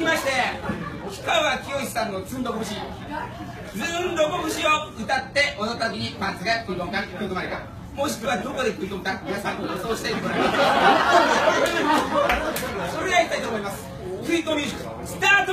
きまして氷川きよしさんの「つんどこ節」「ずんどこ節」を歌って踊った時にパンツが食い込むか食い込まれかもしくはどこで食い込むか皆さん予想してごらんください。それではやりたいと思います。食い込みミュージックスタート